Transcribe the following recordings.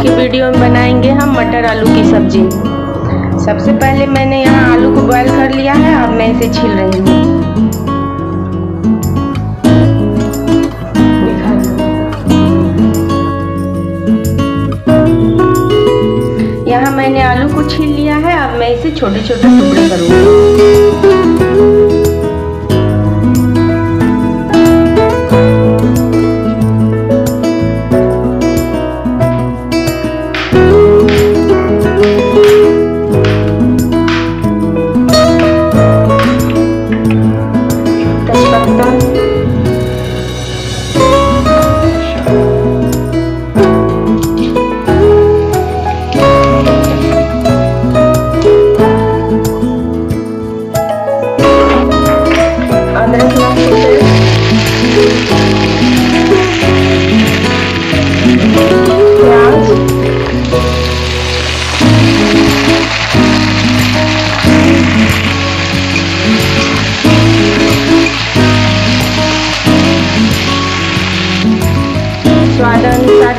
Video में बनाएँगे हम मटर आलू की सब्ज़ी। सबसे पहले मैंने यहाँ आलू को बॉईल कर लिया है, अब मैं इसे छील रही हूँ। यहाँ मैंने आलू को छील लिया है, अब मैं इसे छोटे छोटे टुकड़े करूँगी।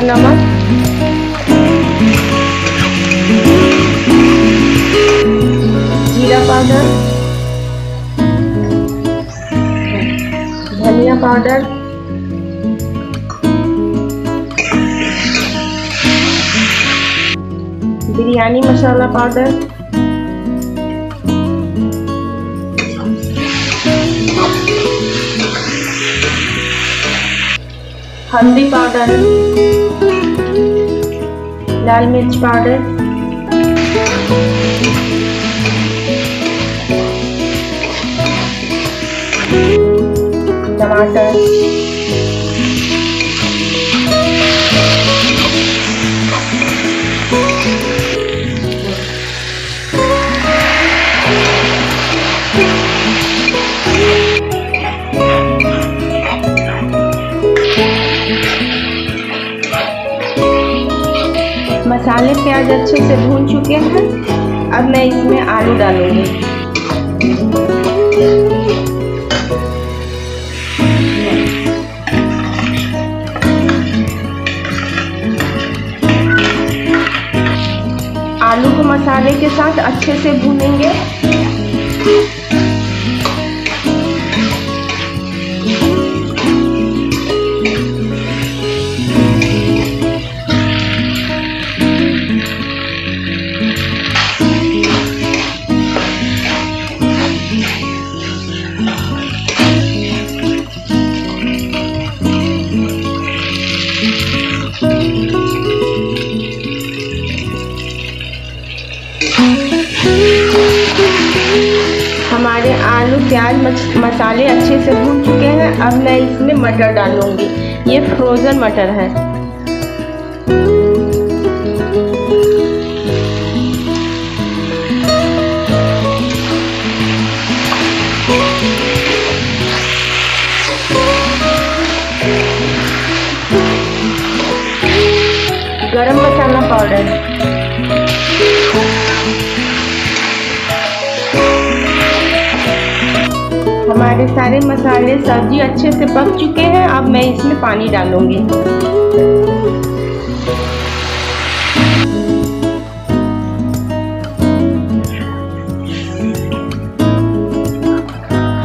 नमक। जीरा पाउडर। धनिया पाउडर। बिरयानी मसाला पाउडर। हल्दी पाउडर लाल मिर्च पाउडर टमाटर मसाले प्याज अच्छे से भून चुके हैं। अब मैं इसमें आलू डालूँगी। आलू को मसाले के साथ अच्छे से भूनेंगे। हमारे आलू, प्याज मसाले अच्छे से भून चुके हैं। अब मैं इसमें मटर डालूँगी। ये फ्रोज़न मटर है। गरम मसाला पाउडर हमारे सारे मसाले सब्ज़ी अच्छे से पक चुके हैं, अब मैं इसमें पानी डालूँगी।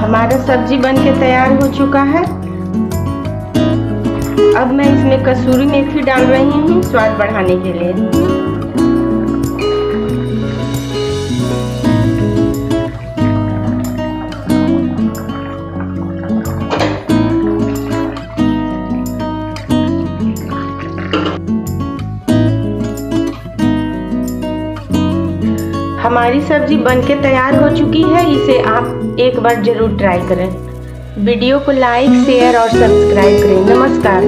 हमारा सब्ज़ी बन के तैयार हो चुका है। अब मैं इसमें कसूरी मेथी डाल रही हूँ, स्वाद बढ़ाने के लिए। हमारी सब्ज़ी बनके तैयार हो चुकी है, इसे आप एक बार ज़रूर ट्राई करें। वीडियो को लाइक शेयर और सब्सक्राइब करें। नमस्कार।